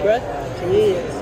breath? Yes.